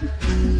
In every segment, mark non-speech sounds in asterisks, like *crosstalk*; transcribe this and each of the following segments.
thank you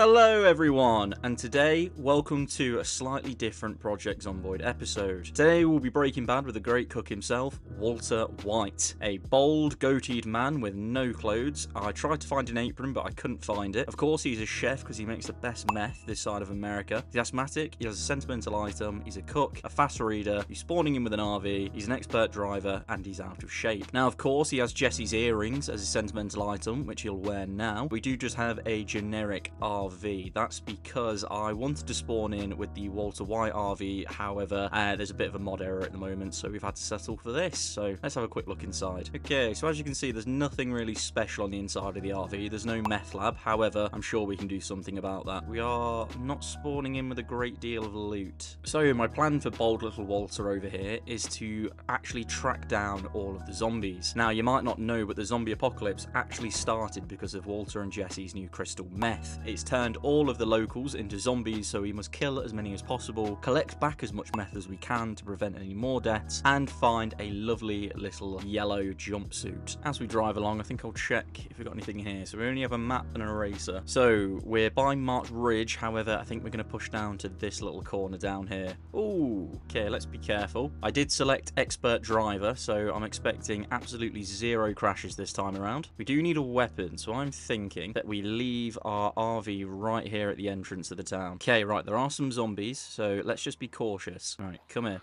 Hello everyone, and today, welcome to a slightly different Project Zomboid episode. Today we'll be breaking bad with the great cook himself, Walter White. A bold, goateed man with no clothes. I tried to find an apron, but I couldn't find it. Of course, he's a chef because he makes the best meth this side of America. He's asthmatic, he has a sentimental item, he's a cook, a fast reader, he's spawning in with an RV, he's an expert driver, and he's out of shape. Now, of course, he has Jesse's earrings as a sentimental item, which he'll wear now. We do just have a generic RV RV. That's because I wanted to spawn in with the Walter White RV. However, uh, there's a bit of a mod error at the moment, so we've had to settle for this. So let's have a quick look inside. Okay, so as you can see, there's nothing really special on the inside of the RV. There's no meth lab. However, I'm sure we can do something about that. We are not spawning in with a great deal of loot. So my plan for bold little Walter over here is to actually track down all of the zombies. Now, you might not know, but the zombie apocalypse actually started because of Walter and Jesse's new crystal meth. It's turned turned all of the locals into zombies, so we must kill as many as possible, collect back as much meth as we can to prevent any more deaths, and find a lovely little yellow jumpsuit. As we drive along, I think I'll check if we've got anything here. So we only have a map and an eraser. So we're by March Ridge, however, I think we're going to push down to this little corner down here. Ooh, okay, let's be careful. I did select Expert Driver, so I'm expecting absolutely zero crashes this time around. We do need a weapon, so I'm thinking that we leave our RV right here at the entrance of the town. Okay, right, there are some zombies, so let's just be cautious. All right, come here.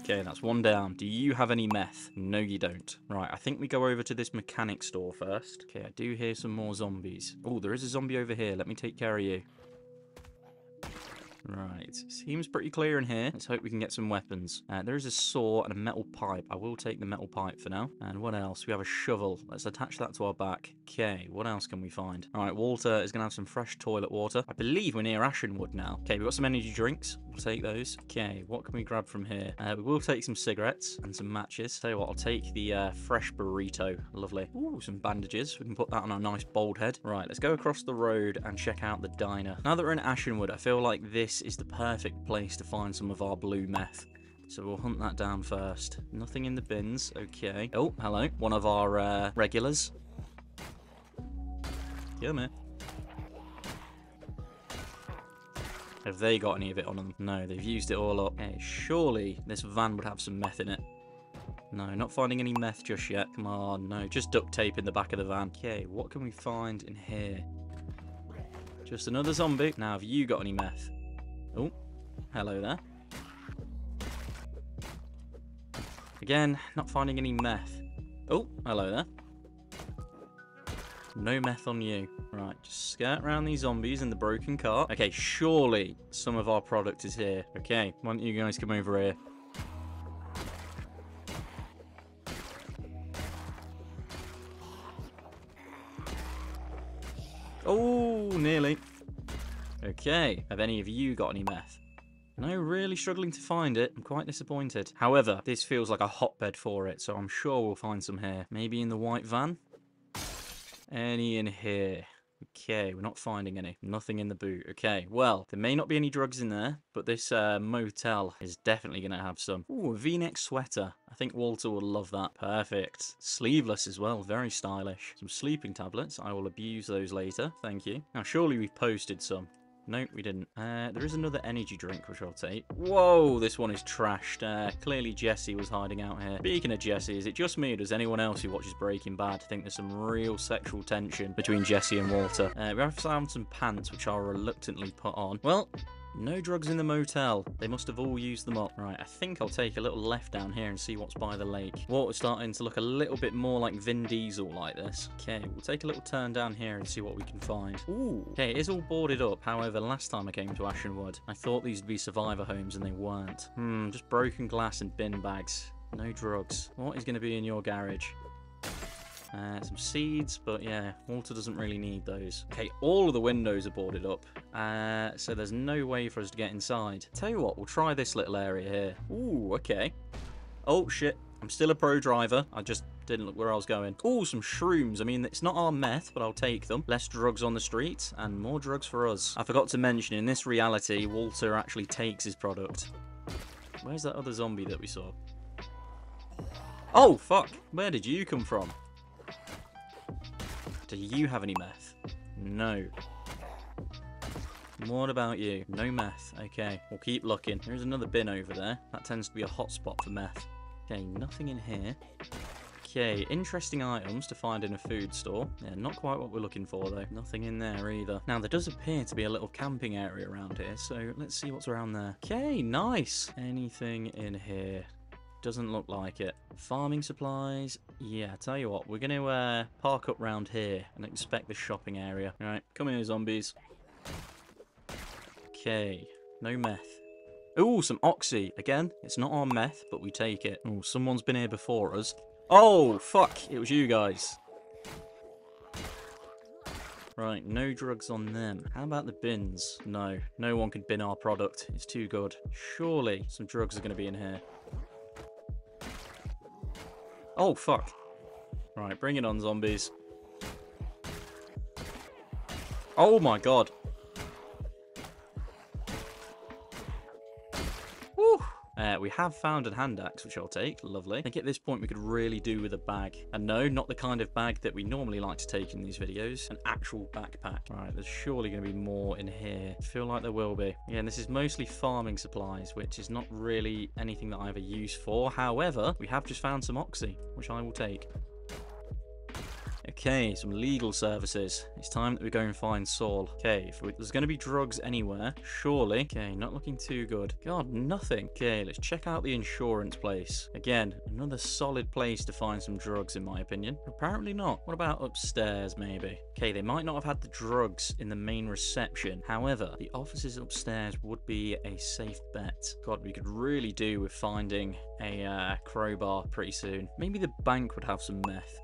Okay, that's one down. Do you have any meth? No, you don't. Right, I think we go over to this mechanic store first. Okay, I do hear some more zombies. Oh, there is a zombie over here. Let me take care of you. Right, seems pretty clear in here. Let's hope we can get some weapons. Uh, there is a saw and a metal pipe. I will take the metal pipe for now. And what else? We have a shovel. Let's attach that to our back. Okay, what else can we find? All right, Walter is going to have some fresh toilet water. I believe we're near Ashenwood now. Okay, we've got some energy drinks. We'll take those. Okay, what can we grab from here? Uh, we will take some cigarettes and some matches. Tell you what, I'll take the uh, fresh burrito. Lovely. Ooh, some bandages. We can put that on our nice bald head. Right, let's go across the road and check out the diner. Now that we're in Ashenwood, I feel like this is the perfect place to find some of our blue meth. So we'll hunt that down first. Nothing in the bins. Okay. Oh, hello. One of our uh, regulars. Come here. Have they got any of it on them? No, they've used it all up. Hey, surely this van would have some meth in it. No, not finding any meth just yet. Come on, no, just duct tape in the back of the van. Okay, what can we find in here? Just another zombie. Now, have you got any meth? Oh, hello there. Again, not finding any meth. Oh, hello there. No meth on you. Right, just skirt around these zombies in the broken cart. Okay, surely some of our product is here. Okay, why don't you guys come over here? Okay, have any of you got any meth? No, really struggling to find it. I'm quite disappointed. However, this feels like a hotbed for it, so I'm sure we'll find some here. Maybe in the white van? Any in here? Okay, we're not finding any. Nothing in the boot. Okay, well, there may not be any drugs in there, but this uh, motel is definitely going to have some. Ooh, a v-neck sweater. I think Walter will love that. Perfect. Sleeveless as well. Very stylish. Some sleeping tablets. I will abuse those later. Thank you. Now, surely we've posted some. Nope, we didn't. Uh, there is another energy drink, which I'll take. Whoa, this one is trashed. Uh, clearly Jesse was hiding out here. Speaking of Jesse, is it just me or does anyone else who watches Breaking Bad think there's some real sexual tension between Jesse and Walter? Uh, we have found some pants, which I'll reluctantly put on. Well, no drugs in the motel. They must have all used them up. Right, I think I'll take a little left down here and see what's by the lake. Walter's starting to look a little bit more like Vin Diesel like this. Okay, we'll take a little turn down here and see what we can find. Ooh. Okay, it is all boarded up. However, last time I came to Ashenwood, I thought these would be survivor homes and they weren't. Hmm, just broken glass and bin bags. No drugs. What is going to be in your garage? Uh, some seeds, but yeah, Walter doesn't really need those. Okay, all of the windows are boarded up, uh, so there's no way for us to get inside. Tell you what, we'll try this little area here. Ooh, okay. Oh, shit. I'm still a pro driver. I just didn't look where I was going. Oh, some shrooms. I mean, it's not our meth, but I'll take them. Less drugs on the streets and more drugs for us. I forgot to mention, in this reality, Walter actually takes his product. Where's that other zombie that we saw? Oh, fuck. Where did you come from? Do you have any meth? No. What about you? No meth. Okay, we'll keep looking. There's another bin over there. That tends to be a hotspot for meth. Okay, nothing in here. Okay, interesting items to find in a food store. Yeah, not quite what we're looking for though. Nothing in there either. Now, there does appear to be a little camping area around here, so let's see what's around there. Okay, nice. Anything in here? Doesn't look like it. Farming supplies. Yeah, tell you what, we're going to uh, park up round here and inspect the shopping area. All right, come here, zombies. Okay, no meth. Oh, some oxy. Again, it's not our meth, but we take it. Oh, someone's been here before us. Oh, fuck, it was you guys. Right, no drugs on them. How about the bins? No, no one can bin our product. It's too good. Surely some drugs are going to be in here. Oh, fuck. Right, bring it on, zombies. Oh my god. Woo! Uh, we have found a hand axe, which I'll take. Lovely. I think at this point we could really do with a bag. And no, not the kind of bag that we normally like to take in these videos. An actual backpack. Right, there's surely going to be more in here. I feel like there will be. Yeah, and this is mostly farming supplies, which is not really anything that I have a use for. However, we have just found some oxy, which I will take. Okay, some legal services. It's time that we go and find Saul. Okay, if we, there's going to be drugs anywhere, surely. Okay, not looking too good. God, nothing. Okay, let's check out the insurance place. Again, another solid place to find some drugs, in my opinion. Apparently not. What about upstairs, maybe? Okay, they might not have had the drugs in the main reception. However, the offices upstairs would be a safe bet. God, we could really do with finding a uh, crowbar pretty soon. Maybe the bank would have some meth.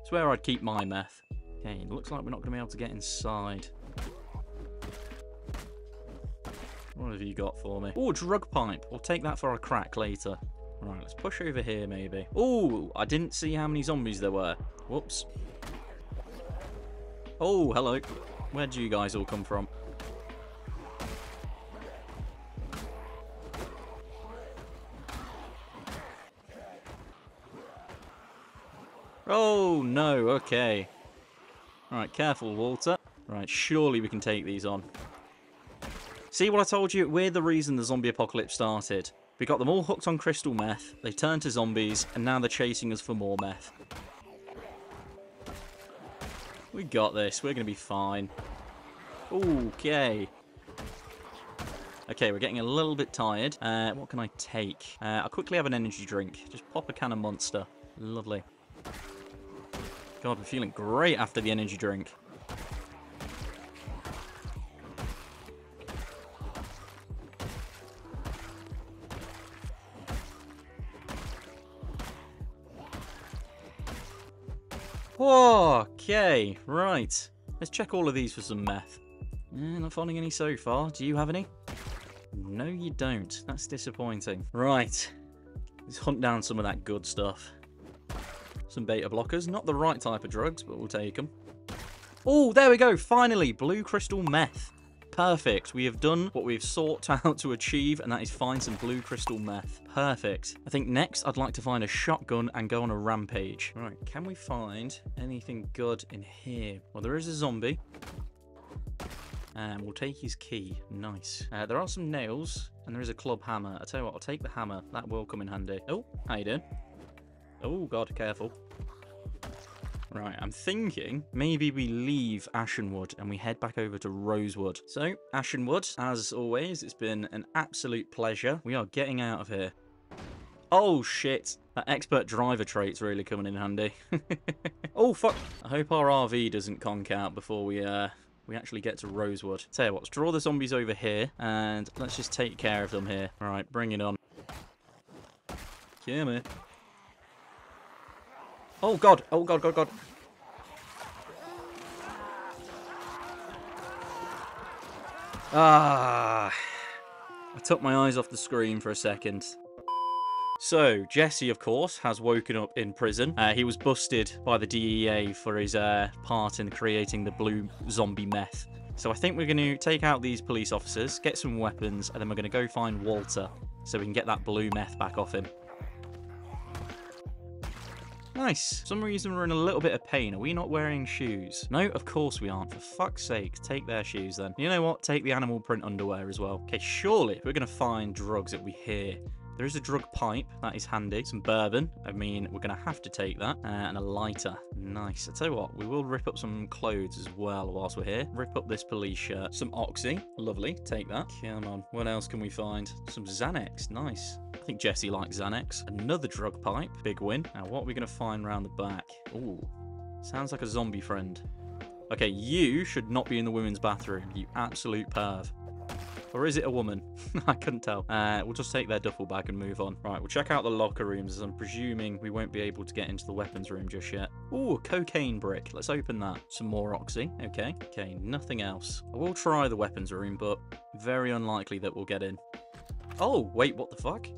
It's where I'd keep my meth. Okay, looks like we're not going to be able to get inside. What have you got for me? Oh, drug pipe. We'll take that for a crack later. Right, let's push over here maybe. Oh, I didn't see how many zombies there were. Whoops. Oh, hello. Where'd you guys all come from? Oh, no, okay. Right, careful, Walter. Right, surely we can take these on. See what I told you? We're the reason the zombie apocalypse started. We got them all hooked on crystal meth, they turned to zombies, and now they're chasing us for more meth. We got this, we're going to be fine. Okay. Okay, we're getting a little bit tired. Uh, what can I take? Uh, I'll quickly have an energy drink. Just pop a can of Monster. Lovely. God, we're feeling great after the energy drink. Okay, right. Let's check all of these for some meth. Eh, not finding any so far. Do you have any? No, you don't. That's disappointing. Right. Let's hunt down some of that good stuff. Some beta blockers. Not the right type of drugs, but we'll take them. Oh, there we go. Finally, blue crystal meth. Perfect. We have done what we've sought *laughs* out to achieve, and that is find some blue crystal meth. Perfect. I think next I'd like to find a shotgun and go on a rampage. Right, can we find anything good in here? Well, there is a zombie. And we'll take his key. Nice. Uh, there are some nails, and there is a club hammer. I tell you what, I'll take the hammer. That will come in handy. Oh, how you doing? Oh, God, careful. Right, I'm thinking maybe we leave Ashenwood and we head back over to Rosewood. So, Ashenwood, as always, it's been an absolute pleasure. We are getting out of here. Oh, shit. That expert driver trait's really coming in handy. *laughs* oh, fuck. I hope our RV doesn't conk out before we, uh, we actually get to Rosewood. Tell you what, let's draw the zombies over here, and let's just take care of them here. All right, bring it on. Come here. Oh god, oh god, god, god. Ah. I took my eyes off the screen for a second. So, Jesse, of course, has woken up in prison. Uh, he was busted by the DEA for his uh, part in creating the blue zombie meth. So I think we're going to take out these police officers, get some weapons, and then we're going to go find Walter so we can get that blue meth back off him. Nice. For some reason we're in a little bit of pain. Are we not wearing shoes? No, of course we aren't. For fuck's sake, take their shoes then. You know what? Take the animal print underwear as well. Okay, surely we're going to find drugs that we hear there is a drug pipe, that is handy. Some bourbon, I mean, we're going to have to take that. Uh, and a lighter, nice. I tell you what, we will rip up some clothes as well whilst we're here. Rip up this police shirt. Some Oxy, lovely, take that. Come on, what else can we find? Some Xanax, nice. I think Jesse likes Xanax. Another drug pipe, big win. Now, what are we going to find around the back? Ooh, sounds like a zombie friend. Okay, you should not be in the women's bathroom, you absolute perv. Or is it a woman? *laughs* I couldn't tell. Uh, we'll just take their duffel bag and move on. Right, we'll check out the locker rooms as I'm presuming we won't be able to get into the weapons room just yet. Ooh, cocaine brick. Let's open that. Some more oxy. Okay. Okay, nothing else. I will try the weapons room, but very unlikely that we'll get in. Oh, wait, what the fuck?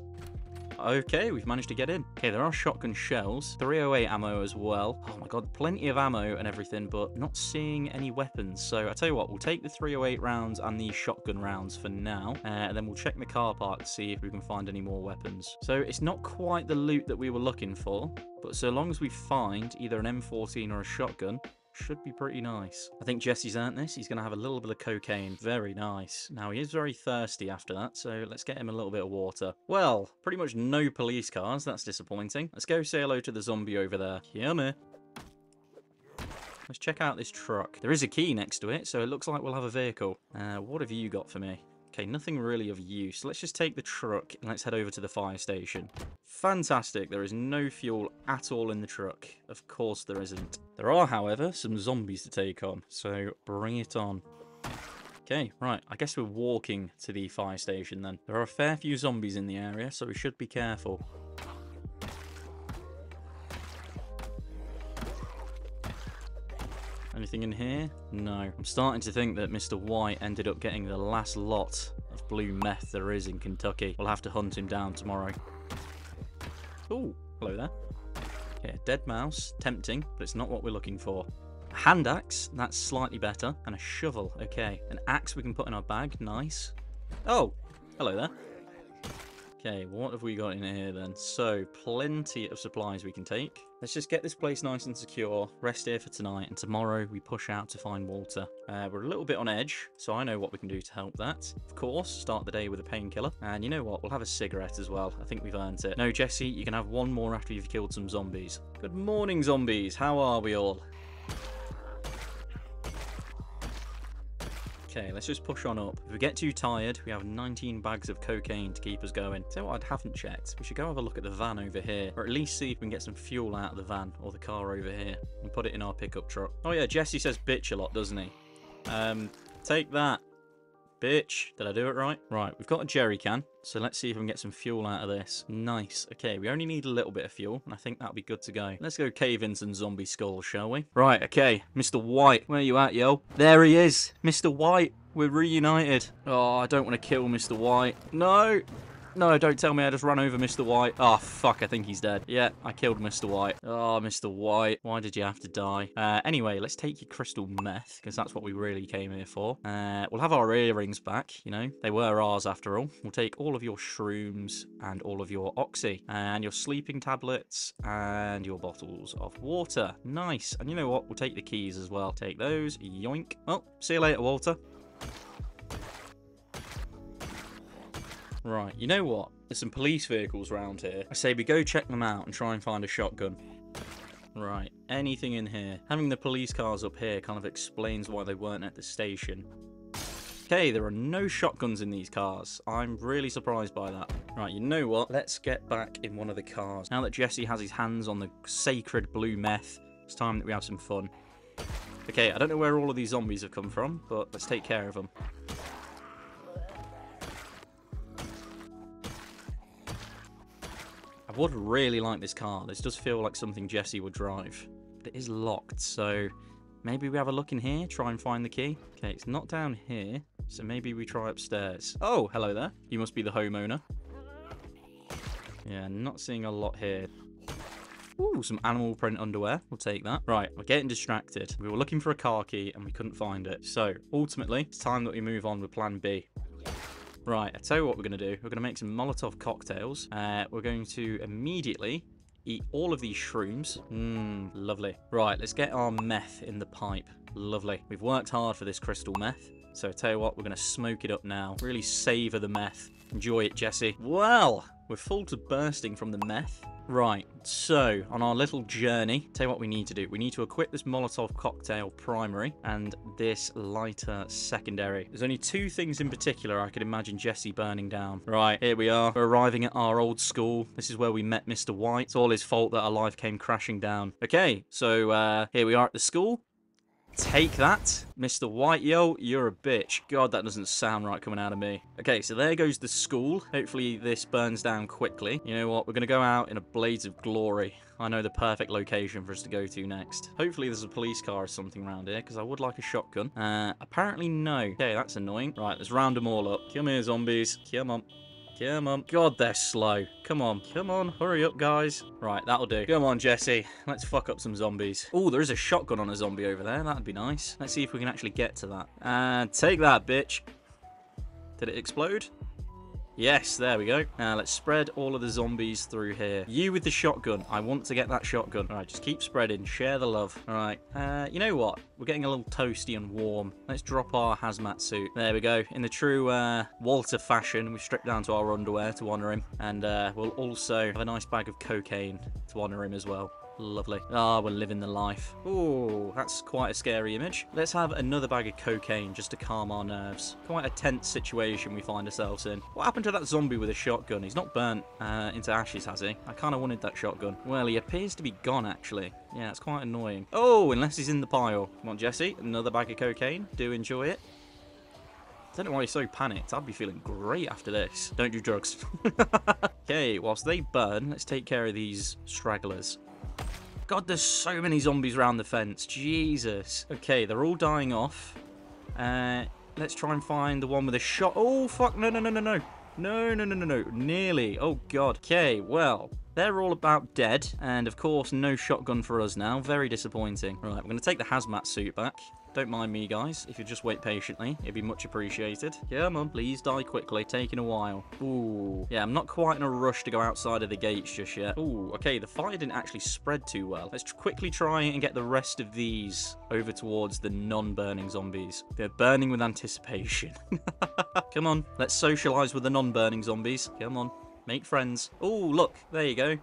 Okay, we've managed to get in. Okay, there are shotgun shells, 308 ammo as well. Oh my god, plenty of ammo and everything, but not seeing any weapons. So I tell you what, we'll take the 308 rounds and the shotgun rounds for now, uh, and then we'll check the car park to see if we can find any more weapons. So it's not quite the loot that we were looking for, but so long as we find either an M14 or a shotgun, should be pretty nice. I think Jesse's earned this. He's going to have a little bit of cocaine. Very nice. Now, he is very thirsty after that, so let's get him a little bit of water. Well, pretty much no police cars. That's disappointing. Let's go say hello to the zombie over there. Come Let's check out this truck. There is a key next to it, so it looks like we'll have a vehicle. Uh, what have you got for me? Okay, nothing really of use. Let's just take the truck and let's head over to the fire station. Fantastic, there is no fuel at all in the truck. Of course there isn't. There are, however, some zombies to take on, so bring it on. Okay, right, I guess we're walking to the fire station then. There are a fair few zombies in the area, so we should be careful. Anything in here? No. I'm starting to think that Mr. White ended up getting the last lot of blue meth there is in Kentucky. We'll have to hunt him down tomorrow. Oh, hello there. Okay, dead mouse. Tempting, but it's not what we're looking for. Hand axe, that's slightly better. And a shovel, okay. An axe we can put in our bag, nice. Oh, hello there. Okay, what have we got in here then? So, plenty of supplies we can take. Let's just get this place nice and secure, rest here for tonight, and tomorrow we push out to find Walter. Uh, we're a little bit on edge, so I know what we can do to help that. Of course, start the day with a painkiller. And you know what? We'll have a cigarette as well. I think we've earned it. No, Jesse, you can have one more after you've killed some zombies. Good morning, zombies. How are we all? Okay, let's just push on up. If we get too tired, we have 19 bags of cocaine to keep us going. So what I haven't checked. We should go have a look at the van over here, or at least see if we can get some fuel out of the van or the car over here and put it in our pickup truck. Oh yeah, Jesse says bitch a lot, doesn't he? Um, take that. Bitch. Did I do it right? Right, we've got a jerry can. So let's see if we can get some fuel out of this. Nice. Okay, we only need a little bit of fuel, and I think that'll be good to go. Let's go cave in some zombie skulls, shall we? Right, okay. Mr. White, where you at, yo? There he is. Mr. White. We're reunited. Oh, I don't want to kill Mr. White. No. No, don't tell me I just ran over Mr. White. Oh, fuck, I think he's dead. Yeah, I killed Mr. White. Oh, Mr. White, why did you have to die? Uh, anyway, let's take your crystal meth, because that's what we really came here for. Uh, we'll have our earrings back, you know. They were ours after all. We'll take all of your shrooms and all of your oxy, and your sleeping tablets, and your bottles of water. Nice. And you know what? We'll take the keys as well. Take those. Yoink. Well, see you later, Walter. Right, you know what? There's some police vehicles around here. I say we go check them out and try and find a shotgun. Right, anything in here? Having the police cars up here kind of explains why they weren't at the station. Okay, there are no shotguns in these cars. I'm really surprised by that. Right, you know what? Let's get back in one of the cars. Now that Jesse has his hands on the sacred blue meth, it's time that we have some fun. Okay, I don't know where all of these zombies have come from, but let's take care of them. I would really like this car. This does feel like something Jesse would drive. But it is locked, so maybe we have a look in here, try and find the key. Okay, it's not down here, so maybe we try upstairs. Oh, hello there. You must be the homeowner. Yeah, not seeing a lot here. Ooh, some animal print underwear. We'll take that. Right, we're getting distracted. We were looking for a car key and we couldn't find it. So, ultimately, it's time that we move on with plan B. Right, I tell you what we're going to do. We're going to make some Molotov cocktails. Uh, we're going to immediately eat all of these shrooms. Mmm, lovely. Right, let's get our meth in the pipe. Lovely. We've worked hard for this crystal meth. So I tell you what, we're going to smoke it up now. Really savour the meth. Enjoy it, Jesse. Well, we're full to bursting from the meth. Right, so on our little journey, tell you what we need to do. We need to equip this Molotov cocktail primary and this lighter secondary. There's only two things in particular I could imagine Jesse burning down. Right, here we are. We're arriving at our old school. This is where we met Mr. White. It's all his fault that our life came crashing down. Okay, so uh, here we are at the school. Take that, Mr. White. Yo, you're a bitch. God, that doesn't sound right coming out of me. Okay, so there goes the school. Hopefully this burns down quickly. You know what? We're going to go out in a blaze of glory. I know the perfect location for us to go to next. Hopefully there's a police car or something around here, because I would like a shotgun. Uh, apparently no. Okay, that's annoying. Right, let's round them all up. Come here, zombies. Come on. Come on. God, they're slow. Come on. Come on. Hurry up, guys. Right, that'll do. Come on, Jesse. Let's fuck up some zombies. Oh, there is a shotgun on a zombie over there. That'd be nice. Let's see if we can actually get to that. And take that, bitch. Did it explode? Yes, there we go. Now let's spread all of the zombies through here. You with the shotgun. I want to get that shotgun. All right, just keep spreading. Share the love. All right. Uh, you know what? We're getting a little toasty and warm. Let's drop our hazmat suit. There we go. In the true uh, Walter fashion, we've stripped down to our underwear to honour him. And uh, we'll also have a nice bag of cocaine to honour him as well. Lovely. Ah, oh, we're living the life. Oh, that's quite a scary image. Let's have another bag of cocaine just to calm our nerves. Quite a tense situation we find ourselves in. What happened to that zombie with a shotgun? He's not burnt uh, into ashes, has he? I kind of wanted that shotgun. Well, he appears to be gone, actually. Yeah, it's quite annoying. Oh, unless he's in the pile. Come on, Jesse. Another bag of cocaine. Do enjoy it. I don't know why you're so panicked. I'd be feeling great after this. Don't do drugs. *laughs* okay, whilst they burn, let's take care of these stragglers. God, there's so many zombies around the fence. Jesus. Okay, they're all dying off. Uh, let's try and find the one with a shot. Oh, fuck. No, no, no, no, no. No, no, no, no, no. Nearly. Oh, God. Okay, well, they're all about dead. And, of course, no shotgun for us now. Very disappointing. Right, we're going to take the hazmat suit back. Don't mind me, guys. If you just wait patiently, it'd be much appreciated. Come on, please die quickly. Taking a while. Ooh. Yeah, I'm not quite in a rush to go outside of the gates just yet. Ooh, okay, the fire didn't actually spread too well. Let's quickly try and get the rest of these over towards the non-burning zombies. They're burning with anticipation. *laughs* Come on, let's socialize with the non-burning zombies. Come on, make friends. Ooh, look, there you go.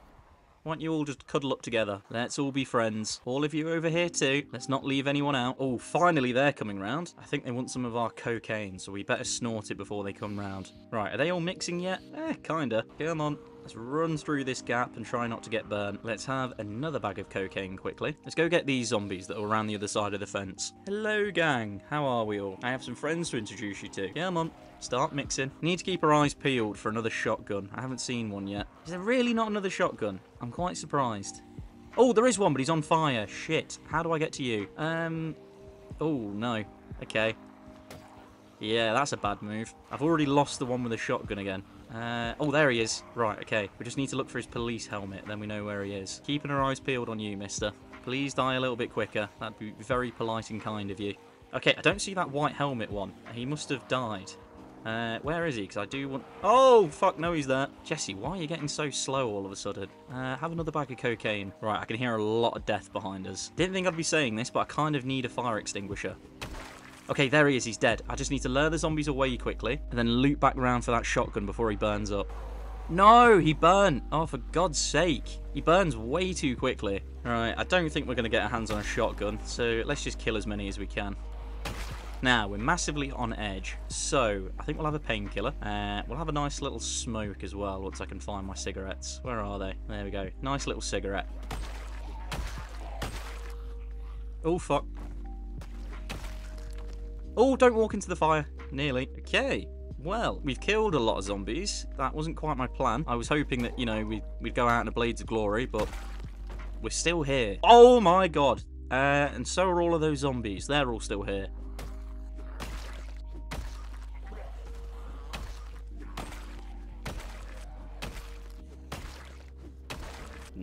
Why don't you all just cuddle up together? Let's all be friends. All of you over here too. Let's not leave anyone out. Oh, finally they're coming round. I think they want some of our cocaine, so we better snort it before they come round. Right, are they all mixing yet? Eh, kinda. Come on. Let's run through this gap and try not to get burnt. Let's have another bag of cocaine quickly. Let's go get these zombies that are around the other side of the fence. Hello, gang. How are we all? I have some friends to introduce you to. Come on. Start mixing. Need to keep our eyes peeled for another shotgun. I haven't seen one yet. Is there really not another shotgun? I'm quite surprised. Oh, there is one, but he's on fire. Shit. How do I get to you? Um. Oh, no. Okay. Yeah, that's a bad move. I've already lost the one with the shotgun again. Uh, oh, there he is. Right, okay. We just need to look for his police helmet, then we know where he is. Keeping our eyes peeled on you, mister. Please die a little bit quicker. That'd be very polite and kind of you. Okay, I don't see that white helmet one. He must have died. Uh, where is he? Because I do want... Oh, fuck, no, he's there. Jesse, why are you getting so slow all of a sudden? Uh, have another bag of cocaine. Right, I can hear a lot of death behind us. Didn't think I'd be saying this, but I kind of need a fire extinguisher. Okay, there he is. He's dead. I just need to lure the zombies away quickly and then loop back around for that shotgun before he burns up. No, he burned. Oh, for God's sake. He burns way too quickly. All right, I don't think we're going to get our hands on a shotgun, so let's just kill as many as we can. Now, we're massively on edge, so I think we'll have a painkiller. Uh, we'll have a nice little smoke as well once I can find my cigarettes. Where are they? There we go. Nice little cigarette. Oh, fuck. Oh, don't walk into the fire. Nearly. Okay. Well, we've killed a lot of zombies. That wasn't quite my plan. I was hoping that, you know, we'd, we'd go out in a blades of glory, but we're still here. Oh my god. Uh, and so are all of those zombies. They're all still here.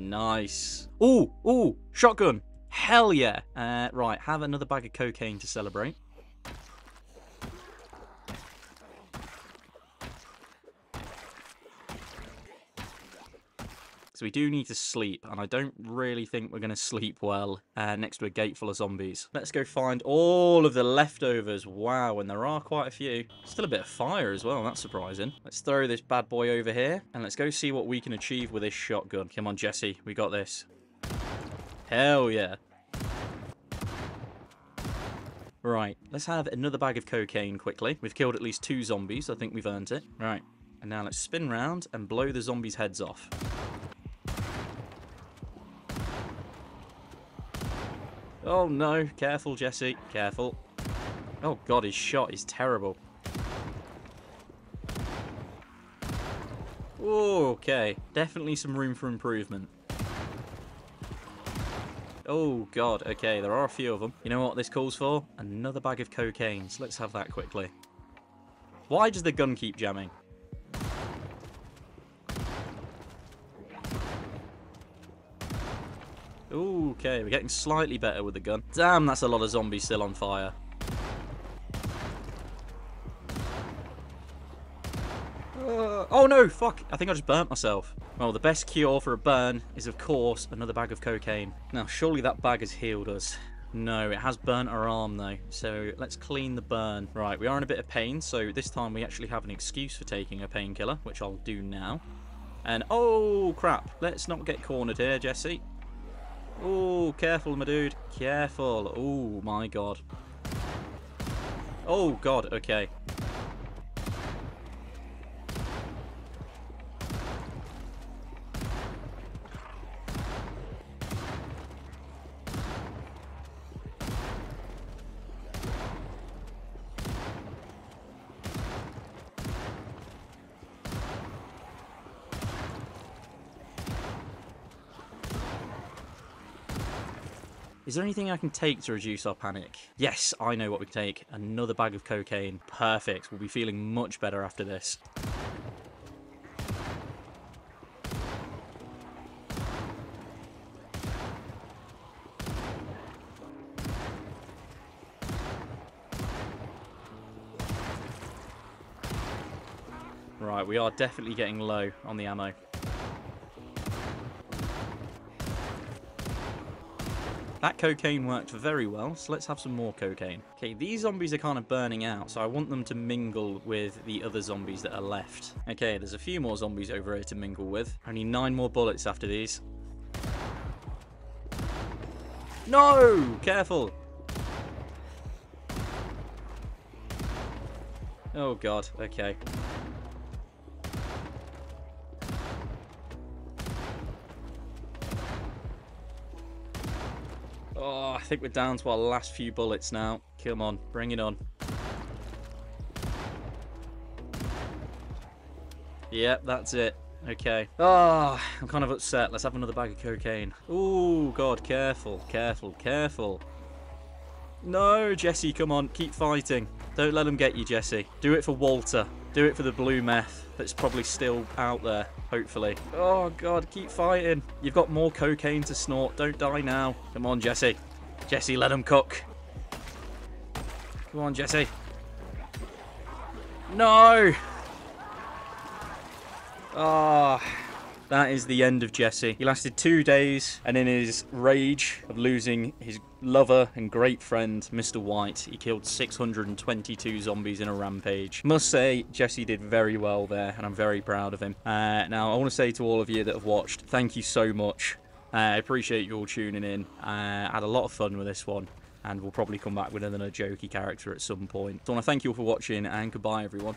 Nice. Ooh, ooh, shotgun. Hell yeah. Uh, right, have another bag of cocaine to celebrate. So we do need to sleep, and I don't really think we're going to sleep well uh, next to a gate full of zombies. Let's go find all of the leftovers. Wow, and there are quite a few. Still a bit of fire as well, that's surprising. Let's throw this bad boy over here, and let's go see what we can achieve with this shotgun. Come on, Jesse, we got this. Hell yeah. Right, let's have another bag of cocaine quickly. We've killed at least two zombies. I think we've earned it. Right, and now let's spin round and blow the zombies' heads off. Oh no, careful Jesse, careful. Oh god, his shot is terrible. okay, definitely some room for improvement. Oh god, okay, there are a few of them. You know what this calls for? Another bag of cocaine, so let's have that quickly. Why does the gun keep jamming? Okay, we're getting slightly better with the gun. Damn, that's a lot of zombies still on fire. Uh, oh no, fuck. I think I just burnt myself. Well, the best cure for a burn is, of course, another bag of cocaine. Now, surely that bag has healed us. No, it has burnt our arm though, so let's clean the burn. Right, we are in a bit of pain, so this time we actually have an excuse for taking a painkiller, which I'll do now. And, oh crap, let's not get cornered here, Jesse. Oh, careful, my dude. Careful. Oh, my God. Oh, God. Okay. Is there anything I can take to reduce our panic? Yes, I know what we can take. Another bag of cocaine. Perfect. We'll be feeling much better after this. Right, we are definitely getting low on the ammo. That cocaine worked very well, so let's have some more cocaine. Okay, these zombies are kind of burning out, so I want them to mingle with the other zombies that are left. Okay, there's a few more zombies over here to mingle with. Only nine more bullets after these. No! Careful! Oh god, okay. Think we're down to our last few bullets now. Come on, bring it on. Yep, that's it. Okay. Oh, I'm kind of upset. Let's have another bag of cocaine. Oh, God, careful, careful, careful. No, Jesse, come on, keep fighting. Don't let them get you, Jesse. Do it for Walter. Do it for the blue meth that's probably still out there, hopefully. Oh, God, keep fighting. You've got more cocaine to snort. Don't die now. Come on, Jesse. Jesse, let him cook. Come on, Jesse. No! Ah. Oh. That is the end of Jesse. He lasted two days, and in his rage of losing his lover and great friend, Mr. White, he killed 622 zombies in a rampage. Must say, Jesse did very well there, and I'm very proud of him. Uh, now, I want to say to all of you that have watched, thank you so much. Uh, I appreciate you all tuning in. Uh, I had a lot of fun with this one and we'll probably come back with another jokey character at some point. So I want to thank you all for watching and goodbye everyone.